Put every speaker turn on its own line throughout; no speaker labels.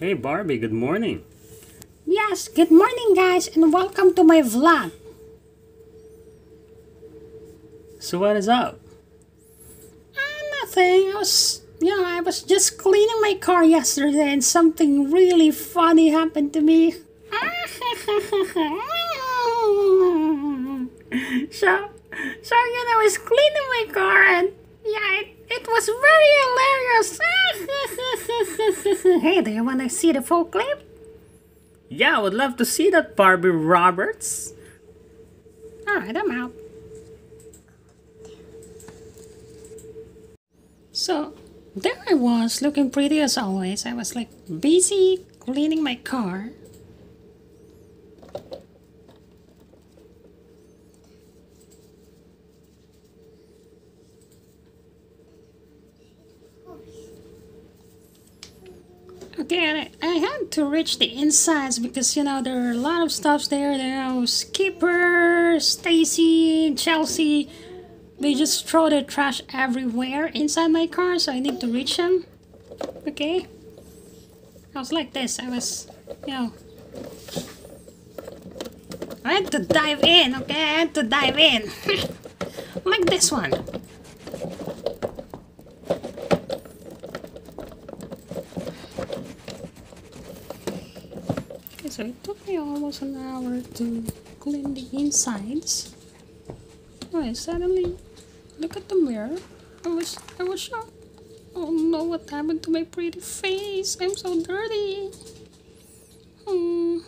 Hey Barbie, good morning.
Yes, good morning guys and welcome to my vlog.
So what is up?
Uh, nothing, I was, you know, I was just cleaning my car yesterday and something really funny happened to me. so, so, you know, I was cleaning my car and yeah, it, it was very hilarious. hey, do you want to see the full clip?
Yeah, I would love to see that Barbie Roberts.
Alright, I'm out. So, there I was, looking pretty as always. I was like busy cleaning my car. And I, had to reach the insides because you know there are a lot of stuffs there. There was Skipper, Stacy, Chelsea. They just throw their trash everywhere inside my car, so I need to reach them. Okay, I was like this. I was, you know, I had to dive in. Okay, I had to dive in, like this one. So it took me almost an hour to clean the insides. Oh, I suddenly look at the mirror. I was I was shocked. Oh no, what happened to my pretty face? I'm so dirty. Hmm.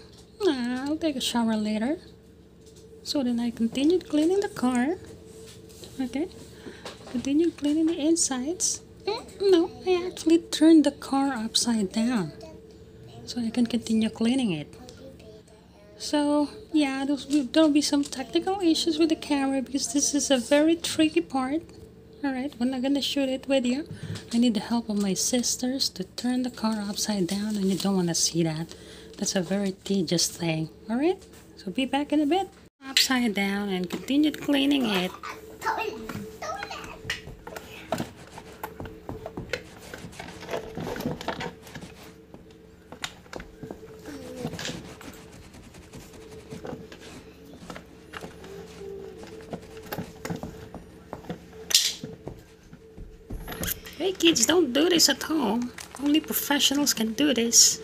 Nah, I'll take a shower later. So then I continued cleaning the car. Okay. Continued cleaning the insides. Mm, No, I actually turned the car upside down so I can continue cleaning it. So yeah, there'll be some technical issues with the camera because this is a very tricky part. Alright, we're not gonna shoot it with you. I need the help of my sisters to turn the car upside down and you don't want to see that. That's a very tedious thing. Alright, so be back in a bit. Upside down and continued cleaning it. Hey kids, don't do this at home. Only professionals can do this.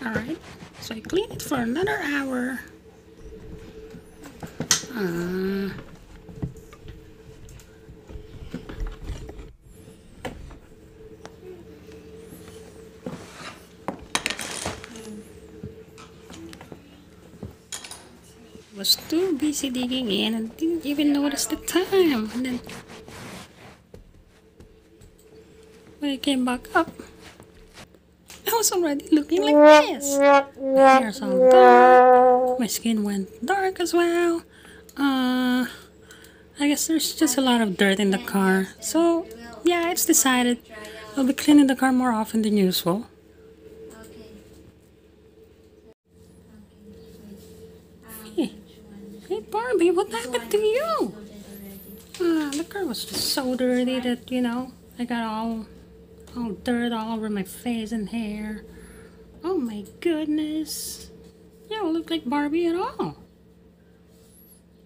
Alright, so I clean it for another hour. Uh, was too busy digging in and didn't even notice the time. And then when I came back up, I was already looking like this. My hair's all dark. My skin went dark as well. Uh, I guess there's just a lot of dirt in the car. So, yeah, it's decided I'll be cleaning the car more often than usual. Hey, hey Barbie, what happened to you? Uh, the car was just so dirty that, you know, I got all all dirt all over my face and hair. Oh my goodness. You don't look like Barbie at all.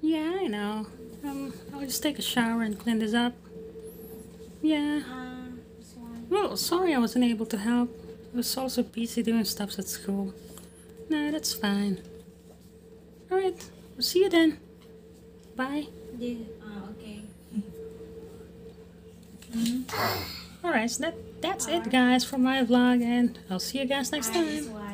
Yeah, I know. Um, I'll just take a shower and clean this up. Yeah. Well, sorry I wasn't able to help. I was also busy doing stuff at school. No, that's fine. Alright, we'll see you then. Bye.
Yeah. Ah, okay.
Alright, so that, that's it guys for my vlog and I'll see you guys next time.